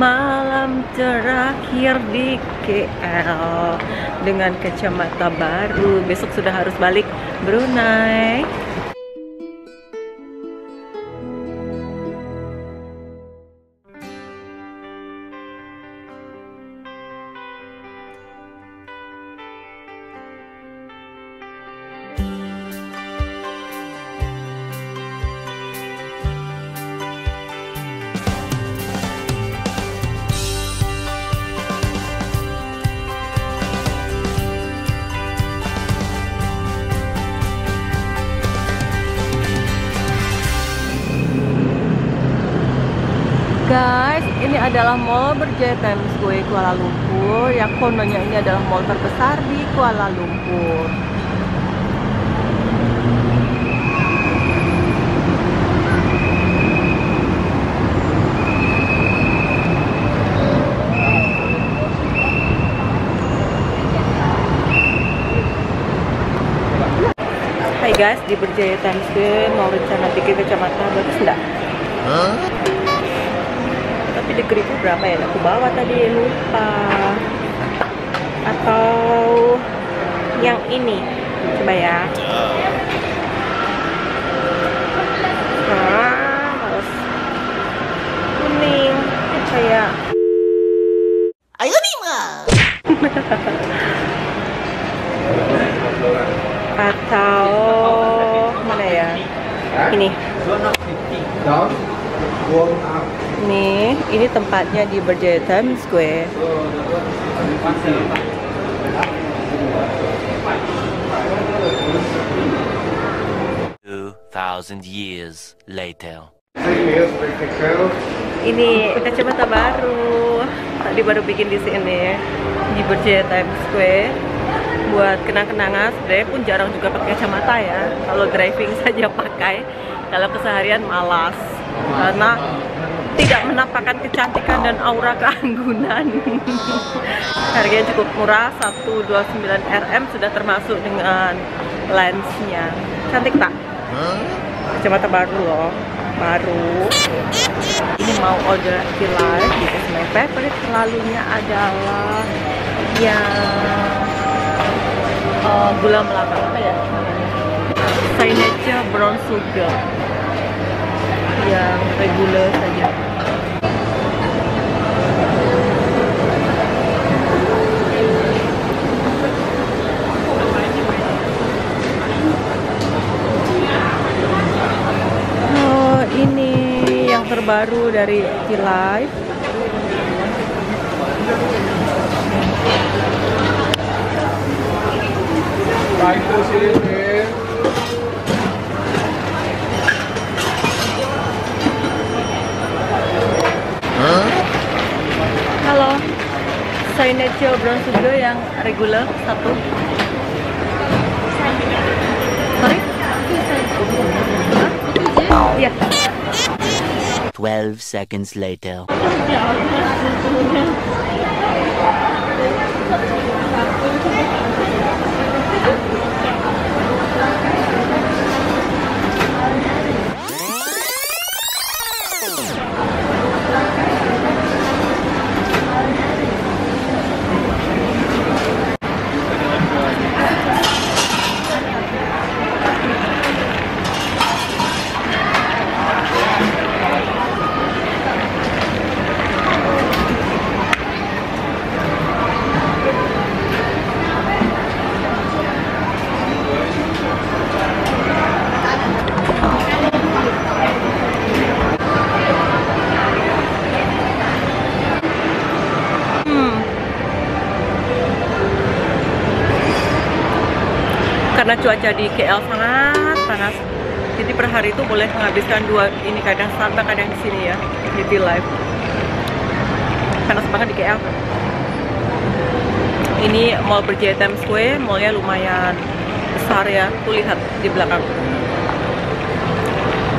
malam terakhir di KL dengan kacamata baru. Besok sudah harus balik Brunei. Guys, ini adalah Mall Berjaya Times Square Kuala Lumpur yang kononnya ini adalah mall terbesar di Kuala Lumpur. Hai guys, di Berjaya Times Square mau rencana bikin kacamata bagus nggak? tapi di gripu berapa ya? Aku bawa tadi lupa. Atau yang ini. Coba ya. Ah harus kuning. Kayak Ayo nih mah. atau mana ya? Ini nih ini tempatnya di Berjaya Times Square. Two thousand years later. ini kacamata baru. Tadi baru bikin di sini di Berjaya Times Square. Buat kenang-kenangan sebenarnya pun jarang juga pakai kacamata ya. Kalau driving saja pakai. Kalau keseharian malas. Karena tidak menampakkan kecantikan dan aura keanggunan. Harganya cukup murah 129 RM sudah termasuk dengan lensnya. Cantik tak? kacamata baru loh baru. Ini mau order live because my favorite selalunya adalah yang uh, gula melaka apa ya? Namanya signature brown sugar yang regular saja Oh, ini yang terbaru dari T-Life. Halo. Signature brown sugar yang regular satu. Sorry? Iya. Twelve seconds later. Karena cuaca di KL sangat panas jadi per hari itu boleh menghabiskan dua ini kadang Starbucks kadang di sini ya di Live. Panas banget di KL ini mall Berjaya Times Square mallnya lumayan besar ya tuh lihat di belakang.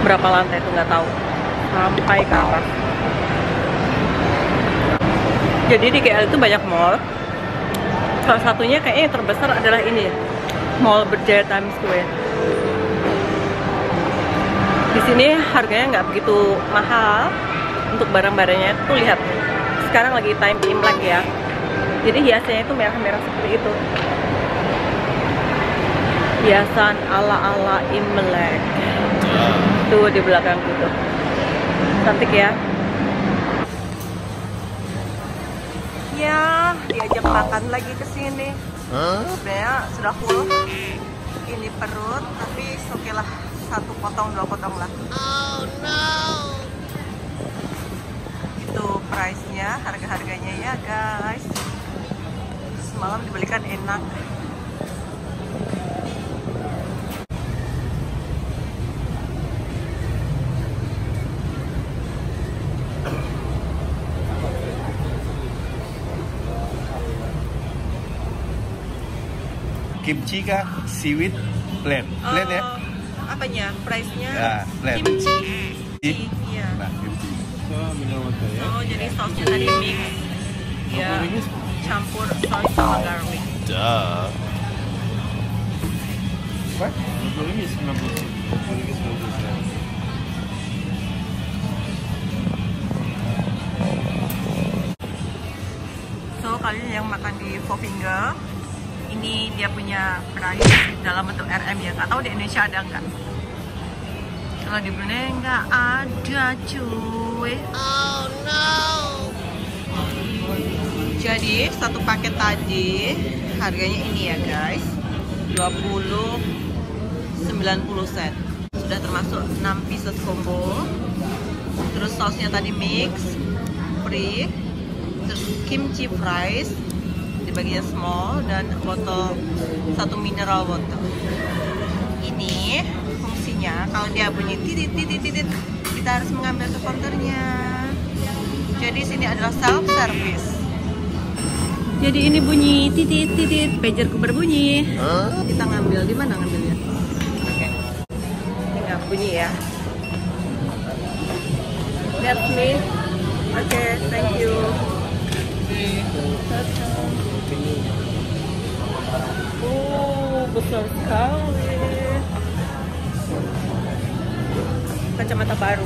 Berapa lantai itu nggak tahu. Sampai ke atas. Jadi di KL itu banyak mall. Salah satunya kayaknya yang terbesar adalah ini Mall Berjaya Times Square. Di sini harganya nggak begitu mahal untuk barang-barangnya. Tuh lihat, sekarang lagi time Imlek ya. Jadi hiasannya itu merah-merah seperti itu. Hiasan ala-ala Imlek. Tuh di belakang gitu. Cantik ya. Ya, diajak makan lagi ke sini. Sebenarnya sudah full. Ini perut, tapi oke lah satu potong dua potong lah. Oh no! Itu price-nya, harga-harganya ya guys. Semalam dibelikan enak. Kimchi kah seaweed plain plain ya Eh, apanya? Price-nya? Ya, plain. Kimchi. Ki- Iya. nah kimchi Oh, jadi sausnya tadi mix. Ya, campur saus sama garlic. duh So, kalian yang makan di Four Finger, ini dia punya price dalam bentuk RM ya. Nggak tahu di Indonesia ada nggak? Kalau di Brunei nggak ada cuy. Oh no! Jadi satu paket tadi harganya ini ya guys 20 90 sen Sudah termasuk 6 pieces combo Terus sausnya tadi mix Free Terus kimchi fries Dibaginya small Dan botol Satu mineral water Ini fungsinya Kalau dia bunyi titit titit titit Kita harus mengambil ke counternya Jadi sini adalah self service jadi ini bunyi titit titit, pagerku berbunyi. Kita ngambil di mana ngambilnya? Oke. Ini nggak bunyi ya. That's me. Oke, thank you. Oh, besar sekali. Kacamata baru.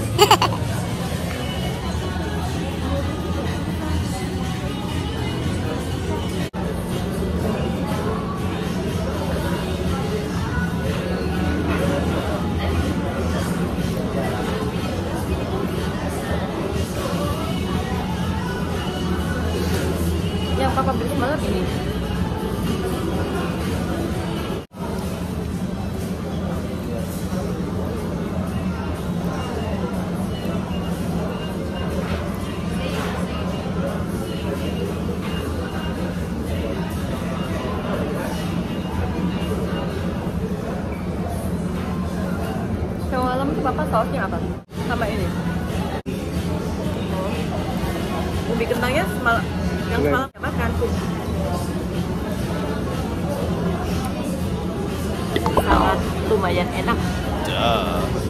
Yang papa beli semalam ini. Sausnya apa? Sama ini. Oh. Ubi kentangnya semalam yang semalam ya makan tuh. Sangat lumayan enak. duh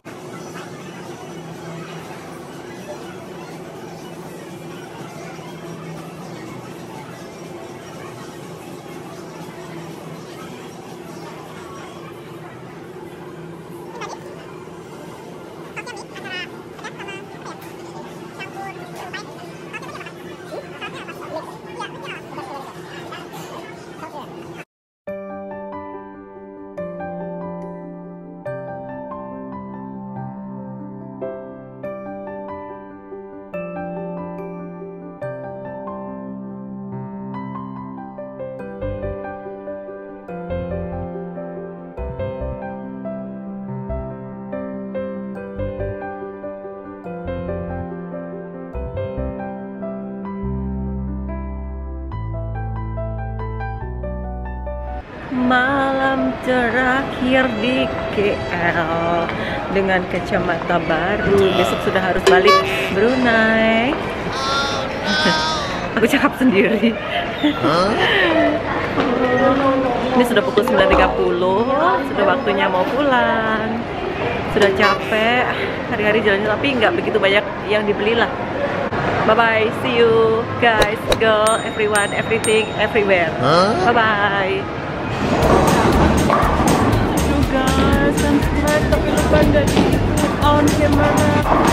Malam terakhir di KL dengan kacamata baru. Besok sudah harus balik Brunei. Aku cakap sendiri. Ini sudah pukul 9.30, sudah waktunya mau pulang. Sudah capek, hari-hari jalan tapi nggak begitu banyak yang dibeli lah. Bye bye, see you guys, girl, everyone, everything, everywhere. Bye bye. You guys, subscribe tapi lupa nggak on camera.